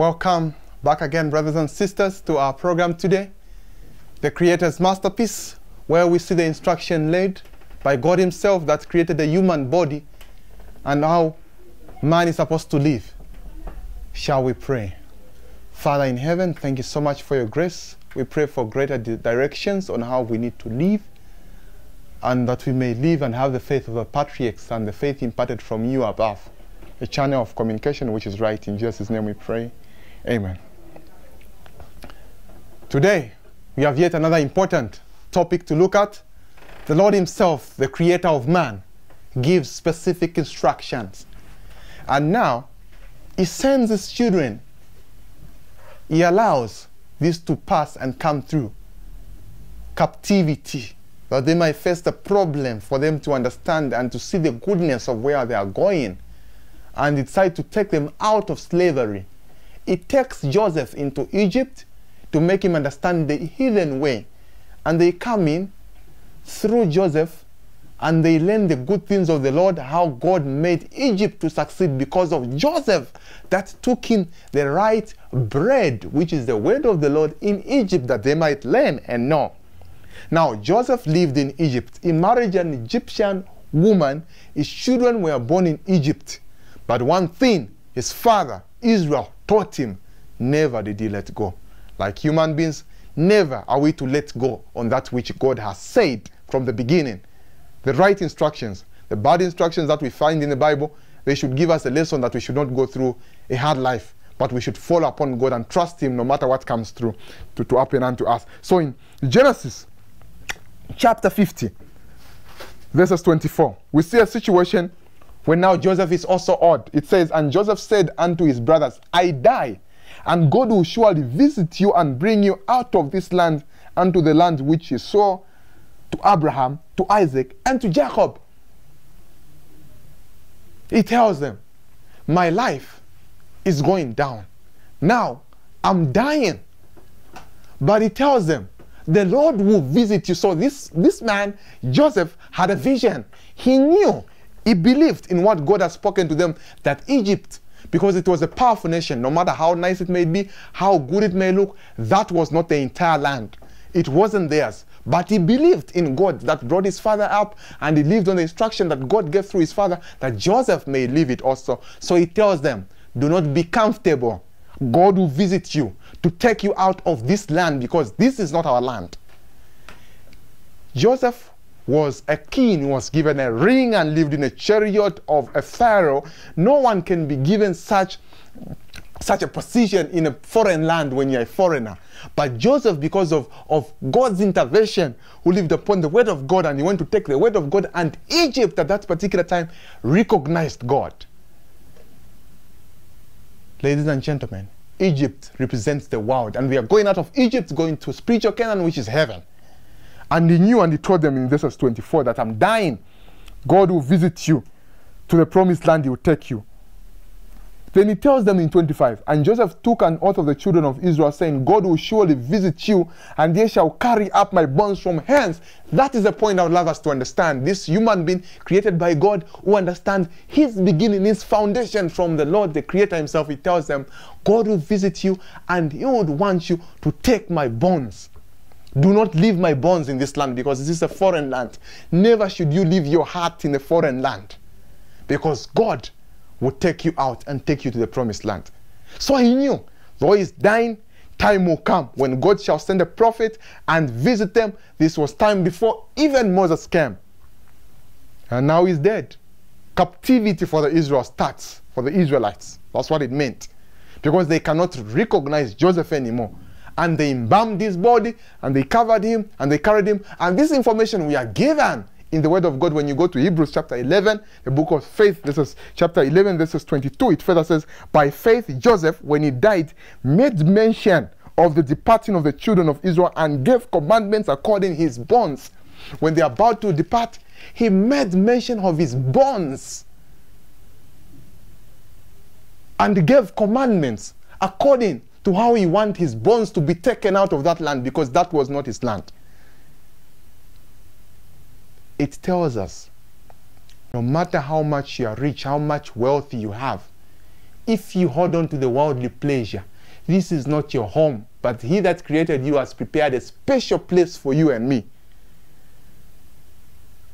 Welcome back again, brothers and sisters, to our program today, The Creator's Masterpiece, where we see the instruction laid by God Himself that created the human body and how man is supposed to live. Shall we pray? Father in heaven, thank you so much for your grace. We pray for greater di- directions on how we need to live and that we may live and have the faith of the patriarchs and the faith imparted from you above. A channel of communication which is right. In Jesus' name we pray. Amen. Today, we have yet another important topic to look at. The Lord Himself, the Creator of man, gives specific instructions. And now, He sends His children. He allows this to pass and come through captivity, that they might face the problem for them to understand and to see the goodness of where they are going and decide to take them out of slavery. It takes Joseph into Egypt to make him understand the hidden way. And they come in through Joseph and they learn the good things of the Lord, how God made Egypt to succeed because of Joseph that took in the right bread, which is the word of the Lord in Egypt, that they might learn and know. Now, Joseph lived in Egypt. He married an Egyptian woman. His children were born in Egypt. But one thing his father, Israel, taught him never did he let go. Like human beings, never are we to let go on that which God has said from the beginning. The right instructions, the bad instructions that we find in the Bible, they should give us a lesson that we should not go through a hard life, but we should fall upon God and trust Him no matter what comes through to, to happen unto us. So in Genesis chapter 50, verses 24, we see a situation where now Joseph is also odd. It says, And Joseph said unto his brothers, I die, and God will surely visit you and bring you out of this land unto the land which he saw to Abraham, to Isaac, and to Jacob. He tells them, My life is going down. Now I'm dying. But he tells them, The Lord will visit you. So this, this man, Joseph, had a vision. He knew, he believed in what God had spoken to them that Egypt, because it was a powerful nation, no matter how nice it may be, how good it may look, that was not the entire land. It wasn't theirs. But he believed in God that brought his father up, and he lived on the instruction that God gave through his father that Joseph may live it also. So he tells them, Do not be comfortable. God will visit you to take you out of this land because this is not our land. Joseph was a king, was given a ring and lived in a chariot of a pharaoh. No one can be given such such a position in a foreign land when you're a foreigner. But Joseph, because of, of God's intervention, who lived upon the word of God and he went to take the word of God, and Egypt at that particular time recognized God. Ladies and gentlemen, Egypt represents the world, and we are going out of Egypt, going to spiritual Canaan, which is heaven. And he knew and he told them in verses 24 that I'm dying. God will visit you to the promised land, he will take you. Then he tells them in 25, and Joseph took an oath of the children of Israel, saying, God will surely visit you, and they shall carry up my bones from hence. That is the point I would love us to understand. This human being created by God who understands his beginning, his foundation from the Lord, the Creator Himself. He tells them, God will visit you, and He would want you to take my bones. Do not leave my bones in this land because this is a foreign land. Never should you leave your heart in a foreign land because God will take you out and take you to the promised land. So he knew, though he's dying, time will come when God shall send a prophet and visit them. This was time before even Moses came. And now he's dead. Captivity for the Israel starts for the Israelites. That's what it meant. Because they cannot recognize Joseph anymore. And they embalmed his body and they covered him and they carried him. And this information we are given in the word of God when you go to Hebrews chapter 11, the book of faith, this is chapter 11, this is 22. It further says, By faith, Joseph, when he died, made mention of the departing of the children of Israel and gave commandments according his bonds. When they are about to depart, he made mention of his bonds and gave commandments according to how he want his bones to be taken out of that land because that was not his land it tells us no matter how much you are rich, how much wealth you have, if you hold on to the worldly pleasure, this is not your home, but He that created you has prepared a special place for you and me.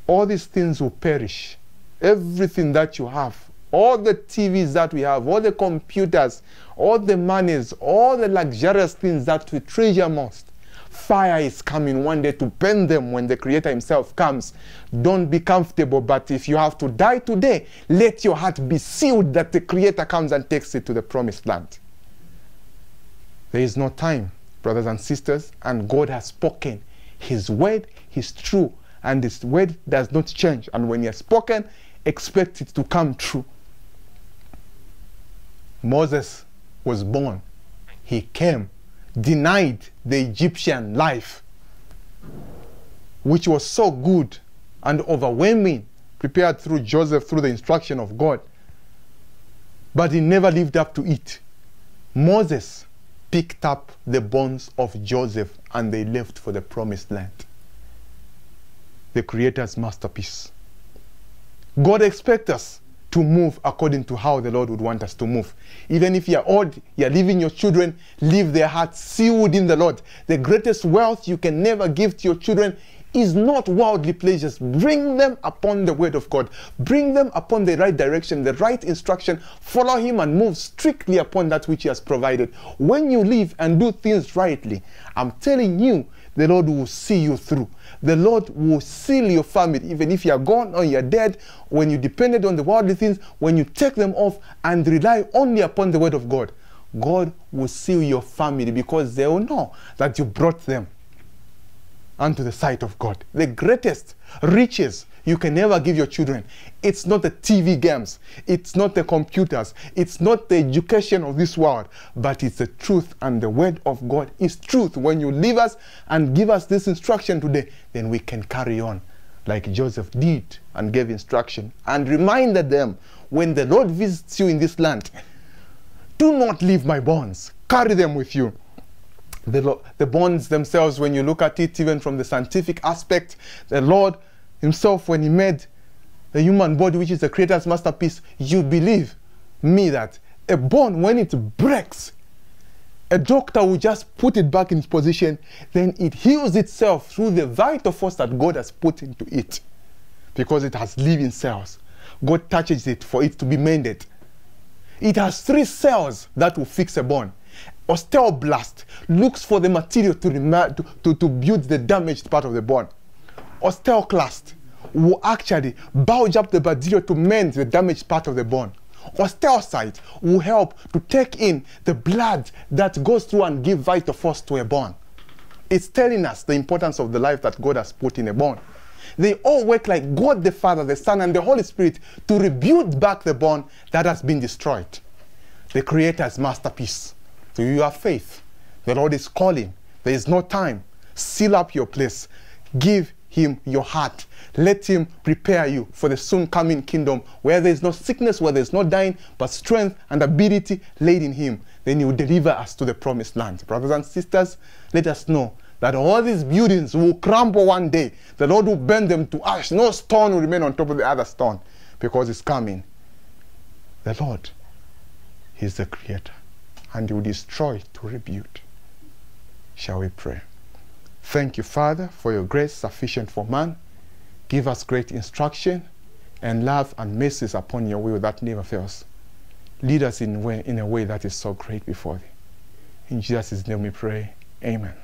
All these things will perish. Everything that you have, all the TVs that we have, all the computers, all the monies, all the luxurious things that we treasure most, fire is coming one day to burn them when the Creator Himself comes. Don't be comfortable, but if you have to die today, let your heart be sealed that the Creator comes and takes it to the promised land. There is no time, brothers and sisters, and God has spoken. His word is true, and His word does not change. And when He has spoken, expect it to come true. Moses was born, he came, denied the Egyptian life, which was so good and overwhelming, prepared through Joseph, through the instruction of God. But he never lived up to it. Moses picked up the bones of Joseph and they left for the promised land. The Creator's masterpiece. God expects us to move according to how the Lord would want us to move. Even if you're old, you're leaving your children, leave their hearts sealed in the Lord. The greatest wealth you can never give to your children is not worldly pleasures. Bring them upon the word of God. Bring them upon the right direction, the right instruction. Follow Him and move strictly upon that which He has provided. When you live and do things rightly, I'm telling you, the Lord will see you through. The Lord will seal your family, even if you're gone or you're dead, when you depended on the worldly things, when you take them off and rely only upon the word of God. God will seal your family because they will know that you brought them unto the sight of God. The greatest riches you can never give your children. It's not the TV games, it's not the computers, it's not the education of this world, but it's the truth and the word of God is truth. When you leave us and give us this instruction today, then we can carry on like Joseph did and gave instruction and reminded them when the Lord visits you in this land, do not leave my bonds, carry them with you. The, the bonds themselves, when you look at it even from the scientific aspect, the Lord Himself, when He made the human body, which is the Creator's masterpiece, you believe me that a bone, when it breaks, a doctor will just put it back in its position, then it heals itself through the vital force that God has put into it because it has living cells. God touches it for it to be mended. It has three cells that will fix a bone osteoblast looks for the material to, to, to, to build the damaged part of the bone. Osteoclast will actually bulge up the material to mend the damaged part of the bone. Osteocyte will help to take in the blood that goes through and give vital force to a bone. It's telling us the importance of the life that God has put in a bone. They all work like God the Father, the Son, and the Holy Spirit to rebuild back the bone that has been destroyed. The Creator's masterpiece. Do you have faith? The Lord is calling. There is no time. Seal up your place. Give him your heart. Let him prepare you for the soon coming kingdom where there is no sickness, where there is no dying, but strength and ability laid in him. Then he will deliver us to the promised land. Brothers and sisters, let us know that all these buildings will crumble one day. The Lord will burn them to ash. No stone will remain on top of the other stone because it's coming. The Lord, He is the Creator and He will destroy to rebuild. Shall we pray? Thank you, Father, for your grace sufficient for man. Give us great instruction and love and mercies upon your will that never fails. Lead us in, way, in a way that is so great before thee. In Jesus' name we pray. Amen.